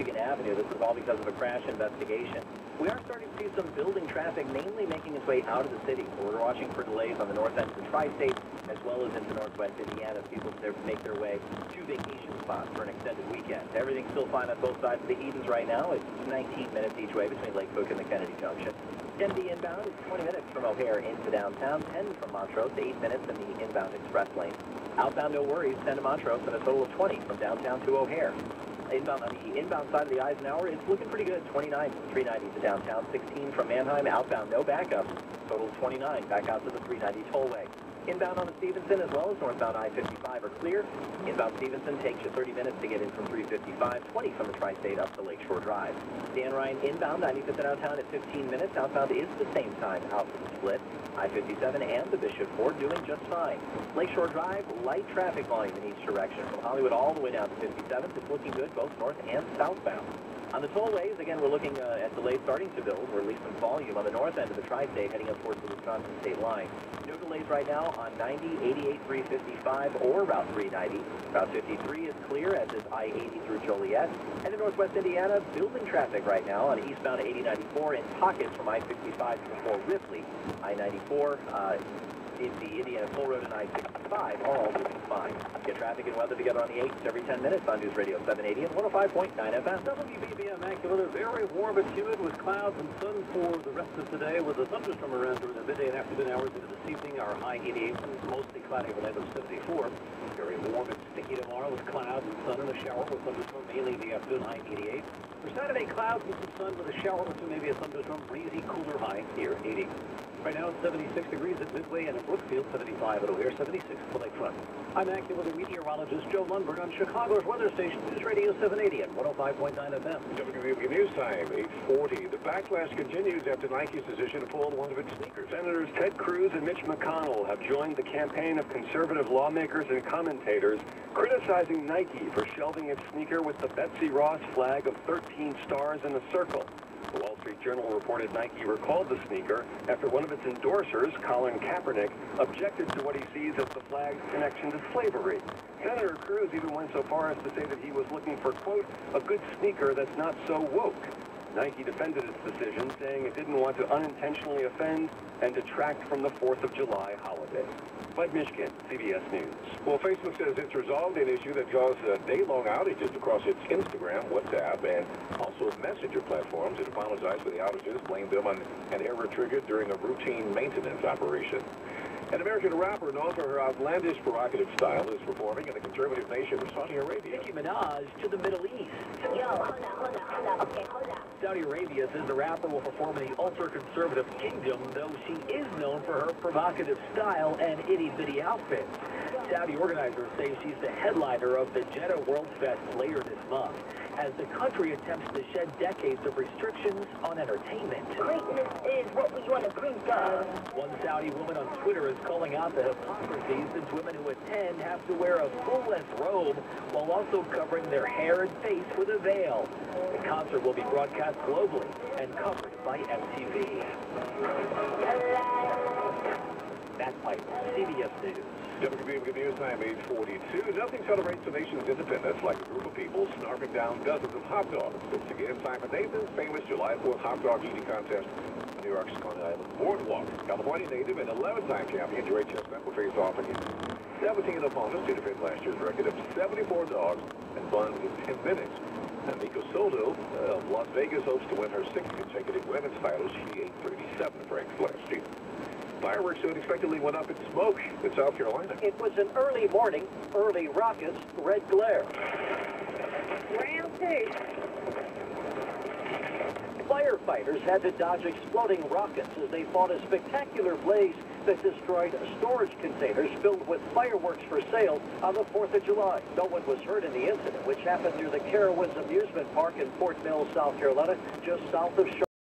Michigan Avenue. This is all because of a crash investigation. We are starting to see some building traffic mainly making its way out of the city. We're watching for delays on the north end of the tri-state as well as into northwest Indiana as people make their way to vacation spots for an extended weekend. Everything's still fine on both sides of the Edens right now. It's 19 minutes each way between Lake Cook and the Kennedy Junction. 10B inbound is 20 minutes from O'Hare into downtown, 10 from Montrose, 8 minutes in the inbound express lane. Outbound, no worries, 10 to Montrose, and a total of 20 from downtown to O'Hare. Inbound on the inbound side of the Eisenhower, it's looking pretty good. 29 from 390 to downtown, 16 from Mannheim. Outbound, no backup. Total 29 back out to the 390 tollway. Inbound on the Stevenson as well as northbound I-55 are clear. Inbound Stevenson takes you 30 minutes to get in from 355, 20 from the Tri-State up to Lakeshore Drive. Dan Ryan inbound 95th downtown at 15 minutes. Outbound is the same time out for the split. I-57 and the Bishop Ford doing just fine. Lakeshore Drive, light traffic volume in each direction. From Hollywood all the way down to 57th, it's looking good both north and southbound. On the tollways, again, we're looking uh, at delays starting to build, or at least some volume on the north end of the tri-state heading up towards the Wisconsin state line. No delays right now on 90, 88, 355, or Route 390. Route 53 is clear, as is I-80 through Joliet. And in northwest Indiana, building traffic right now on eastbound 8094 in pockets from I-65 before Ripley. I-94, uh, in the Indiana Toll Road and I-65 are all moving fine. Traffic and weather together on the 8s every 10 minutes on News Radio 780 and 105.9 FM. WBBM Immaculate, very warm and humid with clouds and sun for the rest of today with a thunderstorm around during the midday and afternoon hours into this evening. Our high 88, mostly cloudy overnight of 74. Very warm and sticky tomorrow with clouds and sun and a shower with thunderstorm mainly in the afternoon, high 88. For Saturday, clouds and some sun with a shower two, maybe a thunderstorm, breezy, cooler high here, 80. Right now it's 76 degrees at Midway and at Brookfield, 75 at O'Hare, 76 at lakefront. I'm active with meteorologist Joe Lundberg on Chicago's weather station, News Radio 780 at 105.9 FM. WBB News Time, 840. The backlash continues after Nike's decision to pull one of its sneakers. Senators Ted Cruz and Mitch McConnell have joined the campaign of conservative lawmakers and commentators criticizing Nike for shelving its sneaker with the Betsy Ross flag of 13 stars in a circle. The Wall Street Journal reported Nike recalled the sneaker after one of its endorsers, Colin Kaepernick, objected to what he sees as the flag's connection to slavery. Senator Cruz even went so far as to say that he was looking for, quote, a good sneaker that's not so woke. Nike defended its decision, saying it didn't want to unintentionally offend and detract from the 4th of July holiday. Bud Mishkin, CBS News. Well, Facebook says it's resolved an issue that caused uh, day-long outages across its Instagram, WhatsApp, and also its Messenger platforms. It apologized for the outages, blamed them on an error triggered during a routine maintenance operation. An American rapper known for her outlandish, provocative style is performing in the conservative nation of Saudi Arabia. Nicki Minaj to the Middle East. Yo, hold on, hold on, hold on. Okay, hold on. Saudi Arabia says the rapper will perform in the ultra-conservative kingdom, though she is known for her provocative style and itty-bitty outfits. Saudi organizers say she's the headliner of the Jeddah World Fest later this month, as the country attempts to shed decades of restrictions on entertainment. Greatness is what we want to bring down. One Saudi woman on Twitter is calling out the hypocrisy since women who attend have to wear a full-length robe while also covering their hair and face with a veil. The concert will be broadcast globally and covered by MTV. That's my CBS News. News Time, 842. Nothing celebrates the nation's independence like a group of people snarfing down dozens of hot dogs. It's again Simon Nathan's famous July 4th hot dog eating contest on New York's Coney Island Boardwalk. California native and 11-time champion Joey Chestnut will face off against 17 opponents to defend last year's record of 74 dogs and buns in 10 minutes. And Miki Sudo uh, of Las Vegas hopes to win her sixth consecutive women's title. She ate 37 franks last year. Fireworks soon expectedly went up in smoke in South Carolina. It was an early morning, early rockets, red glare. Round two. Firefighters had to dodge exploding rockets as they fought a spectacular blaze that destroyed storage containers filled with fireworks for sale on the 4th of July. No one was hurt in the incident, which happened near the Carowinds Amusement Park in Fort Mill, South Carolina, just south of Charlotte.